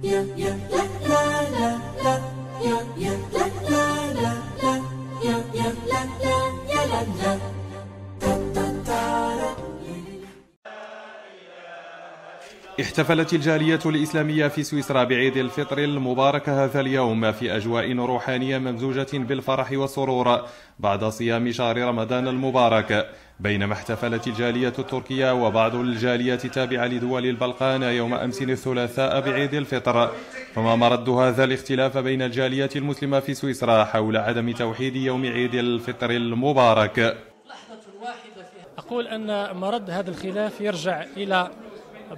Yeah, yeah, la la la la la احتفلت الجالية الإسلامية في سويسرا بعيد الفطر المبارك هذا اليوم في أجواء روحانية ممزوجة بالفرح والسرور بعد صيام شهر رمضان المبارك. بينما احتفلت الجالية التركية وبعض الجاليات التابعة لدول البلقان يوم أمس الثلاثاء بعيد الفطر. فما مرد هذا الاختلاف بين الجالية المسلمة في سويسرا حول عدم توحيد يوم عيد الفطر المبارك. أقول أن مرد هذا الخلاف يرجع إلى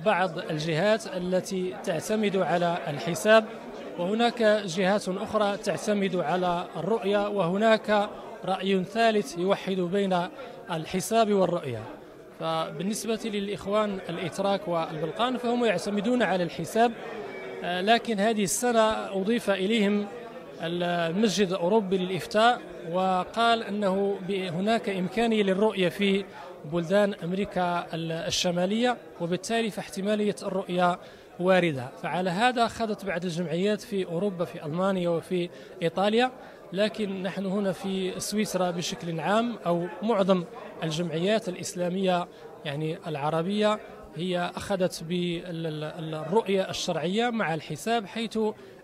بعض الجهات التي تعتمد على الحساب وهناك جهات أخرى تعتمد على الرؤية وهناك رأي ثالث يوحد بين الحساب والرؤية. فبالنسبة للإخوان الإتراك والبلقان فهم يعتمدون على الحساب. لكن هذه السنة أضيف إليهم المسجد الأوروبي للإفتاء وقال أنه هناك إمكانية للرؤية في بلدان أمريكا الشمالية وبالتالي فاحتمالية الرؤية واردة. فعلى هذا أخذت بعض الجمعيات في أوروبا في ألمانيا وفي إيطاليا لكن نحن هنا في سويسرا بشكل عام أو معظم الجمعيات الإسلامية يعني العربية هي أخذت بالرؤية الشرعية مع الحساب حيث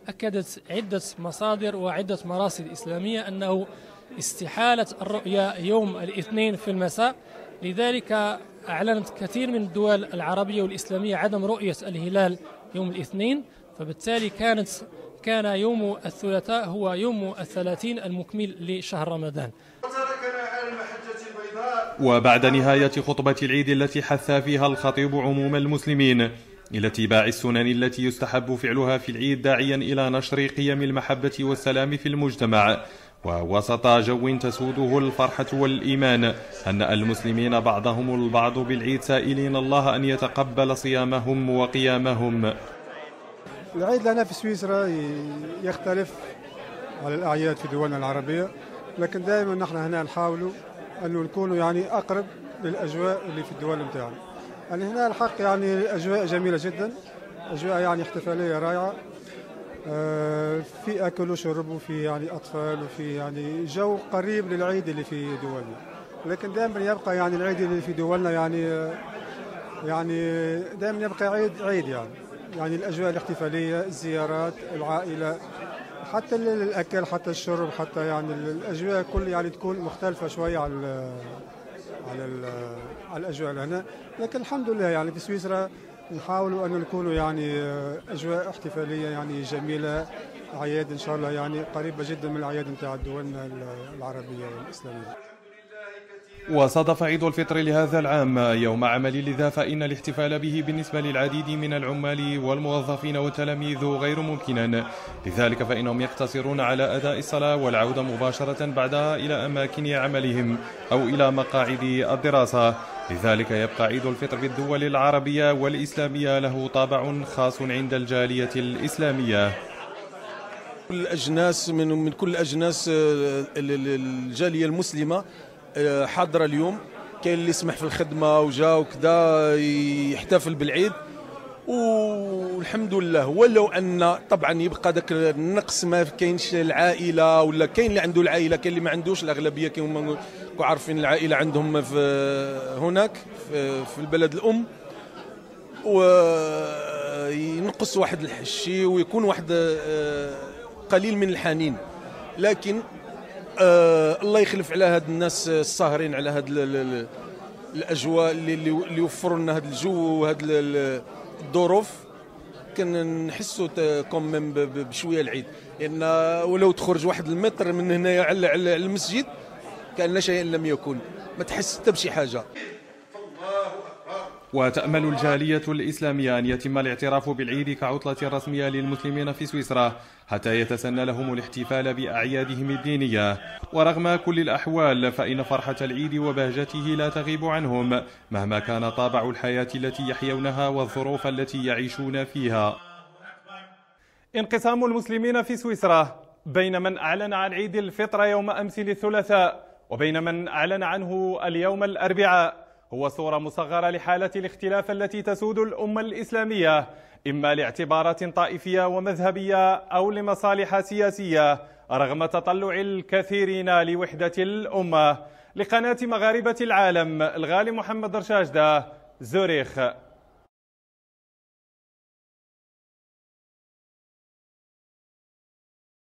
أكدت عدة مصادر وعدة مراصد إسلامية أنه استحالة الرؤية يوم الاثنين في المساء. لذلك أعلنت كثير من الدول العربية والإسلامية عدم رؤية الهلال يوم الاثنين فبالتالي كانت كان يوم الثلاثاء هو يوم الثلاثين المكمل لشهر رمضان. وبعد نهاية خطبة العيد التي حث فيها الخطيب عموم المسلمين إلى اتباع السنن التي يستحب فعلها في العيد داعيا إلى نشر قيم المحبة والسلام في المجتمع ووسط جو تسوده الفرحة والإيمان هنأ المسلمين بعضهم البعض بالعيد سائلين الله أن يتقبل صيامهم وقيامهم. العيد لنا في سويسرا يختلف على الأعياد في دولنا العربية لكن دائما نحن هنا نحاول أن نكون يعني أقرب للأجواء اللي في الدول نتاعنا. يعني هنا الحق يعني أجواء جميلة جدا أجواء يعني احتفالية رائعة. في اكل وشرب وفي يعني أطفال وفي يعني جو قريب للعيد اللي في دولنا. لكن دائما يبقى يعني العيد اللي في دولنا يعني يعني دائما يبقى عيد عيد يعني. يعني الأجواء الاحتفالية الزيارات العائلة حتى الأكل حتى الشرب حتى يعني الأجواء كل يعني تكون مختلفة شوية على على على الأجواء هنا لكن الحمد لله يعني في سويسرا نحاولوا أن نكونوا يعني أجواء احتفالية يعني جميلة أعياد إن شاء الله يعني قريبة جدا من الأعياد نتاع دولنا العربية والإسلامية. وصادف عيد الفطر لهذا العام يوم عمل لذا فإن الاحتفال به بالنسبة للعديد من العمال والموظفين والتلاميذ غير ممكنا لذلك فإنهم يقتصرون على أداء الصلاة والعودة مباشرة بعدها إلى أماكن عملهم أو إلى مقاعد الدراسة. لذلك يبقى عيد الفطر في الدول العربية والإسلامية له طابع خاص عند الجالية الإسلامية. كل الأجناس من من كل أجناس آه، الجالية المسلمة آه، حاضرة اليوم. كاين اللي يسمح في الخدمة وجا وكذا يحتفل بالعيد. والحمد لله ولو أن طبعا يبقى ذاك النقص ما كاينش العائلة ولا كاين اللي عنده العائلة كاين اللي ما عندوش الأغلبية كما عارفين العائلة عندهم في هناك في البلد الأم. وينقص واحد الشيء ويكون واحد آه، قليل من الحنين. لكن آه الله يخلف على هاد الناس الساهرين على هاد الأجواء اللي اللي يوفروا لنا هذا الجو وهاد الظروف. كنحسوا كوم بشوية العيد. لأن ولو تخرج واحد المتر من هنا على المسجد كأن شيء لم يكن. ما تحس حتى بشي حاجة. وتأمل الجالية الإسلامية أن يتم الاعتراف بالعيد كعطلة رسمية للمسلمين في سويسرا حتى يتسنى لهم الاحتفال بأعيادهم الدينية. ورغم كل الأحوال فإن فرحة العيد وبهجته لا تغيب عنهم مهما كان طابع الحياة التي يحيونها والظروف التي يعيشون فيها. انقسام المسلمين في سويسرا بين من أعلن عن عيد الفطر يوم أمس الثلاثاء وبين من أعلن عنه اليوم الأربعاء. هو صورة مصغرة لحالة الاختلاف التي تسود الأمة الإسلامية إما لاعتبارات طائفية ومذهبية أو لمصالح سياسية رغم تطلع الكثيرين لوحدة الأمة. لقناة مغاربة العالم الغالي محمد رشاشدة زوريخ.